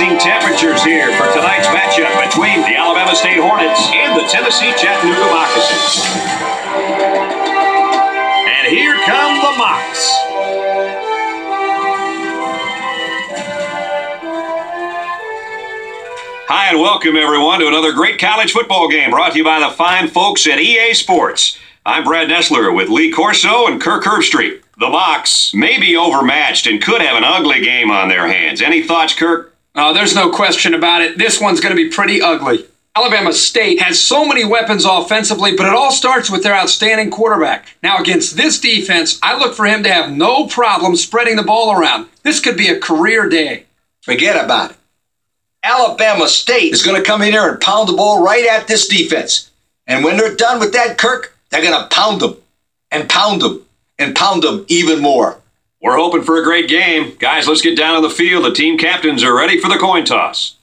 freezing temperatures here for tonight's matchup between the Alabama State Hornets and the Tennessee Chattanooga Moccasins. And here come the Mocs. Hi, and welcome everyone to another great college football game brought to you by the fine folks at EA Sports. I'm Brad Nessler with Lee Corso and Kirk Herbstreit. The Mocs may be overmatched and could have an ugly game on their hands. Any thoughts, Kirk? Oh, there's no question about it. This one's going to be pretty ugly. Alabama State has so many weapons offensively, but it all starts with their outstanding quarterback. Now, against this defense, I look for him to have no problem spreading the ball around. This could be a career day. Forget about it. Alabama State is going to come in here and pound the ball right at this defense. And when they're done with that, Kirk, they're going to pound them and pound them and pound them even more. We're hoping for a great game. Guys, let's get down on the field. The team captains are ready for the coin toss.